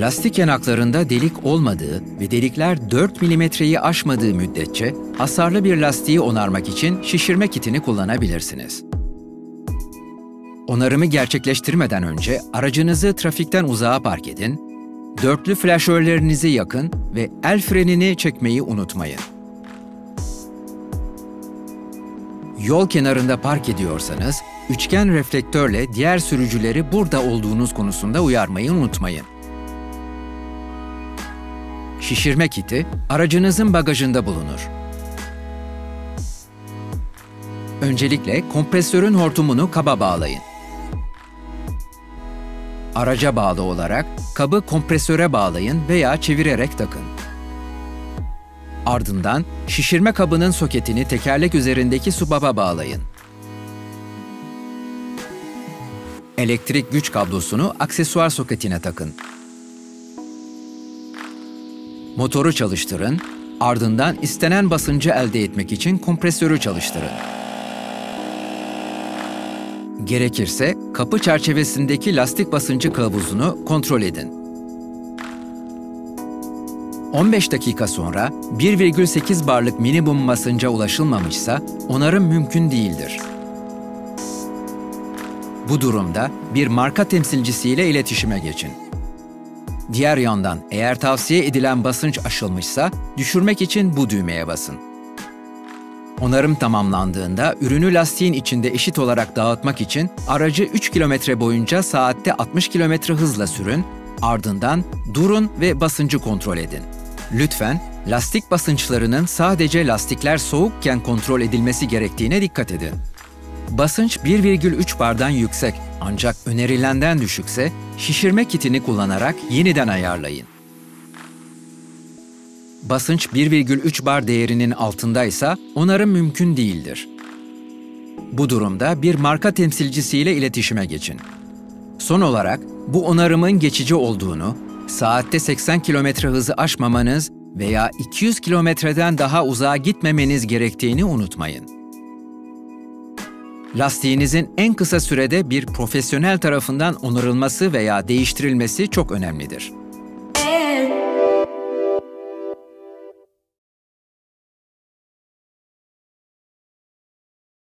Lastik yanaklarında delik olmadığı ve delikler 4 milimetreyi aşmadığı müddetçe hasarlı bir lastiği onarmak için şişirme kitini kullanabilirsiniz. Onarımı gerçekleştirmeden önce aracınızı trafikten uzağa park edin, dörtlü flaşörlerinizi yakın ve el frenini çekmeyi unutmayın. Yol kenarında park ediyorsanız, üçgen reflektörle diğer sürücüleri burada olduğunuz konusunda uyarmayı unutmayın. Şişirme kiti aracınızın bagajında bulunur. Öncelikle kompresörün hortumunu kaba bağlayın. Araca bağlı olarak kabı kompresöre bağlayın veya çevirerek takın. Ardından şişirme kabının soketini tekerlek üzerindeki subaba bağlayın. Elektrik güç kablosunu aksesuar soketine takın. Motoru çalıştırın, ardından istenen basıncı elde etmek için kompresörü çalıştırın. Gerekirse kapı çerçevesindeki lastik basıncı kılavuzunu kontrol edin. 15 dakika sonra 1,8 barlık minimum basınca ulaşılmamışsa onarım mümkün değildir. Bu durumda bir marka temsilcisiyle iletişime geçin. Diğer yandan eğer tavsiye edilen basınç aşılmışsa düşürmek için bu düğmeye basın. Onarım tamamlandığında ürünü lastiğin içinde eşit olarak dağıtmak için aracı 3 kilometre boyunca saatte 60 kilometre hızla sürün, ardından durun ve basıncı kontrol edin. Lütfen lastik basınçlarının sadece lastikler soğukken kontrol edilmesi gerektiğine dikkat edin. Basınç 1,3 bardan yüksek ancak önerilenden düşükse şişirme kitini kullanarak yeniden ayarlayın. Basınç 1,3 bar değerinin altındaysa onarım mümkün değildir. Bu durumda bir marka temsilcisiyle iletişime geçin. Son olarak bu onarımın geçici olduğunu, saatte 80 km hızı aşmamanız veya 200 kilometreden daha uzağa gitmemeniz gerektiğini unutmayın. Lastiğinizin en kısa sürede bir profesyonel tarafından onarılması veya değiştirilmesi çok önemlidir.